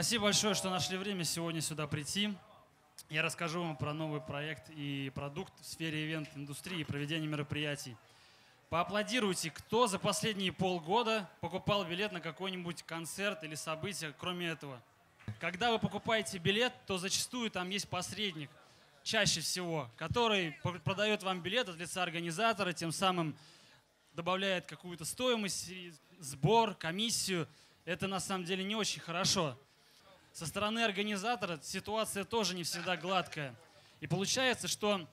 Спасибо большое, что нашли время сегодня сюда прийти. Я расскажу вам про новый проект и продукт в сфере ивент-индустрии и проведения мероприятий. Поаплодируйте, кто за последние полгода покупал билет на какой-нибудь концерт или событие, кроме этого. Когда вы покупаете билет, то зачастую там есть посредник, чаще всего, который продает вам билет от лица организатора, тем самым добавляет какую-то стоимость, сбор, комиссию. Это на самом деле не очень хорошо. Со стороны организатора ситуация тоже не всегда гладкая. И получается, что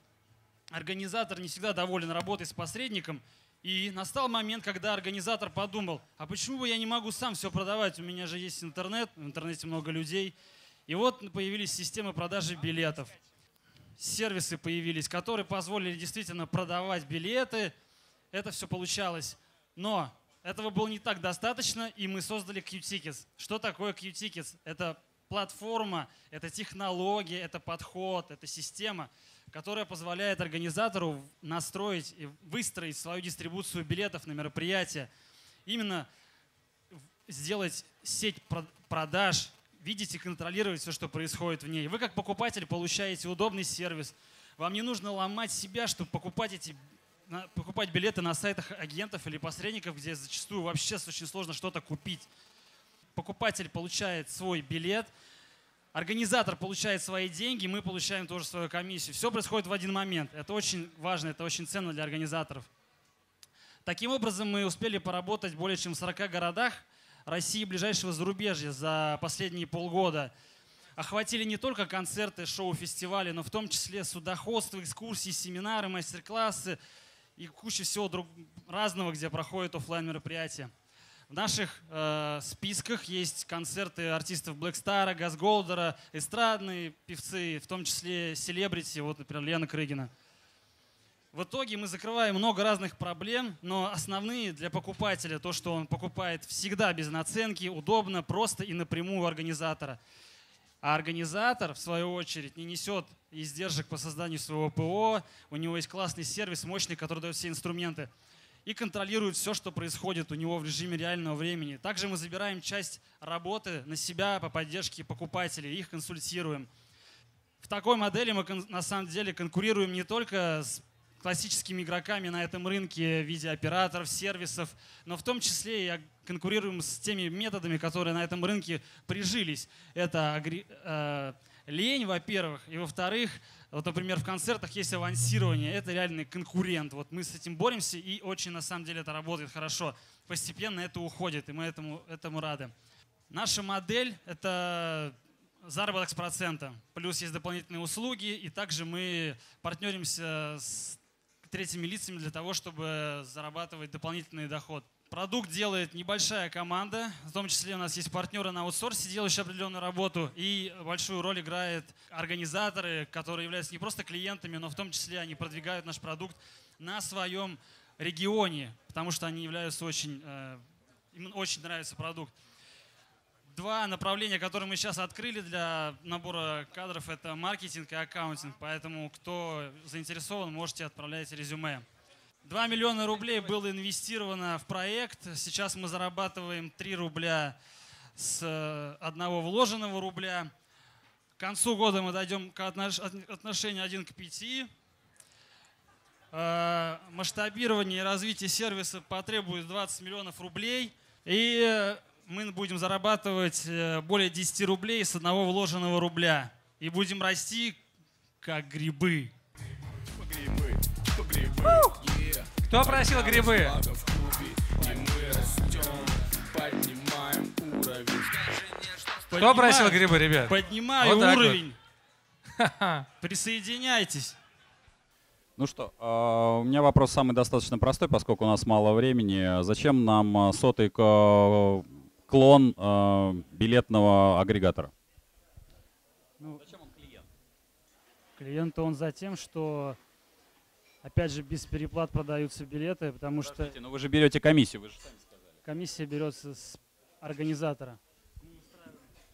организатор не всегда доволен работой с посредником. И настал момент, когда организатор подумал, а почему бы я не могу сам все продавать? У меня же есть интернет, в интернете много людей. И вот появились системы продажи билетов. Сервисы появились, которые позволили действительно продавать билеты. Это все получалось. Но этого было не так достаточно, и мы создали Q-Tickets. Что такое Q-Tickets? Это платформа, это технология, это подход, это система, которая позволяет организатору настроить и выстроить свою дистрибуцию билетов на мероприятие. Именно сделать сеть продаж, видеть и контролировать все, что происходит в ней. Вы как покупатель получаете удобный сервис. Вам не нужно ломать себя, чтобы покупать эти покупать билеты на сайтах агентов или посредников, где зачастую вообще очень сложно что-то купить покупатель получает свой билет, организатор получает свои деньги, мы получаем тоже свою комиссию. Все происходит в один момент. Это очень важно, это очень ценно для организаторов. Таким образом, мы успели поработать более чем в 40 городах России и ближайшего зарубежья за последние полгода. Охватили не только концерты, шоу, фестивали, но в том числе судоходство, экскурсии, семинары, мастер-классы и куча всего друг, разного, где проходят офлайн мероприятия. В наших э, списках есть концерты артистов Black Star, Газголдера, эстрадные певцы, в том числе селебрити, вот, например, Лена Крыгина. В итоге мы закрываем много разных проблем, но основные для покупателя то, что он покупает всегда без наценки, удобно, просто и напрямую у организатора. А организатор, в свою очередь, не несет издержек по созданию своего ПО, у него есть классный сервис, мощный, который дает все инструменты и контролирует все, что происходит у него в режиме реального времени. Также мы забираем часть работы на себя по поддержке покупателей, их консультируем. В такой модели мы на самом деле конкурируем не только с классическими игроками на этом рынке в виде операторов, сервисов, но в том числе и конкурируем с теми методами, которые на этом рынке прижились. Это э, лень, во-первых, и во-вторых, вот, например, в концертах есть авансирование, это реальный конкурент. Вот мы с этим боремся, и очень, на самом деле, это работает хорошо. Постепенно это уходит, и мы этому, этому рады. Наша модель — это заработок с процента. Плюс есть дополнительные услуги, и также мы партнеримся с третьими лицами для того, чтобы зарабатывать дополнительный доход. Продукт делает небольшая команда, в том числе у нас есть партнеры на аутсорсе, делающие определенную работу, и большую роль играют организаторы, которые являются не просто клиентами, но в том числе они продвигают наш продукт на своем регионе, потому что они являются очень, э, им очень нравится продукт. Два направления, которые мы сейчас открыли для набора кадров, это маркетинг и аккаунтинг, поэтому кто заинтересован, можете отправлять резюме. 2 миллиона рублей было инвестировано в проект. Сейчас мы зарабатываем 3 рубля с э, одного вложенного рубля. К концу года мы дойдем к отношению 1 к 5. Э, масштабирование и развитие сервиса потребует 20 миллионов рублей. И мы будем зарабатывать э, более 10 рублей с одного вложенного рубля. И будем расти как грибы. Грибы, грибы. Кто просил грибы? Кто просил грибы, ребят? Поднимаю вот уровень. Вот. Присоединяйтесь. Ну что, а, у меня вопрос самый достаточно простой, поскольку у нас мало времени. Зачем нам а, сотый клон а, билетного агрегатора? Ну, Зачем он клиент? Клиент он за тем, что Опять же, без переплат продаются билеты, потому что... но вы же берете комиссию, вы же сами сказали. Комиссия берется с организатора.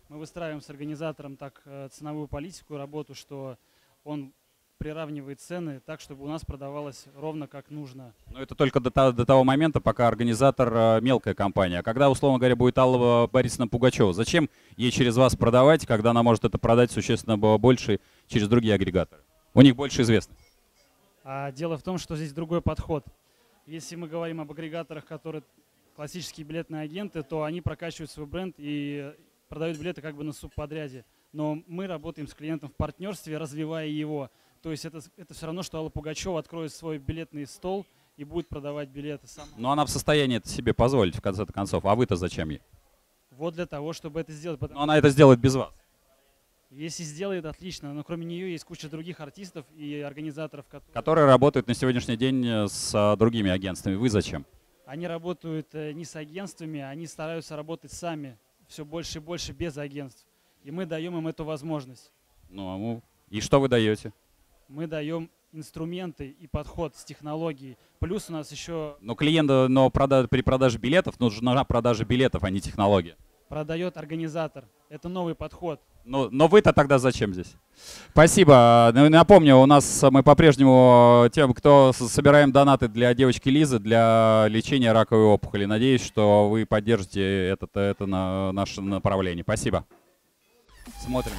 Мы выстраиваем с организатором так э, ценовую политику, работу, что он приравнивает цены так, чтобы у нас продавалось ровно как нужно. Но это только до, до того момента, пока организатор э, мелкая компания. А когда, условно говоря, будет Алла Борисовна Пугачева, зачем ей через вас продавать, когда она может это продать существенно больше через другие агрегаторы? У них больше известность. А дело в том, что здесь другой подход. Если мы говорим об агрегаторах, которые классические билетные агенты, то они прокачивают свой бренд и продают билеты как бы на субподряде. Но мы работаем с клиентом в партнерстве, развивая его. То есть это, это все равно, что Алла Пугачева откроет свой билетный стол и будет продавать билеты сама. Но она в состоянии это себе позволить в конце концов. А вы-то зачем ей? Вот для того, чтобы это сделать. Но она это сделает без вас. Если сделает, отлично. Но кроме нее есть куча других артистов и организаторов, которые... Которые работают на сегодняшний день э, с а, другими агентствами. Вы зачем? Они работают э, не с агентствами, они стараются работать сами все больше и больше без агентств. И мы даем им эту возможность. Ну, а ну и что вы даете? Мы даем инструменты и подход с технологией. Плюс у нас еще... Но клиента, но прода при продаже билетов нужна продажа билетов, а не технология продает организатор. Это новый подход. Но, но вы-то тогда зачем здесь? Спасибо. Ну, напомню, у нас мы по-прежнему тем, кто собираем донаты для девочки Лизы для лечения раковой опухоли. Надеюсь, что вы поддержите это, это на наше направление. Спасибо. Смотрим.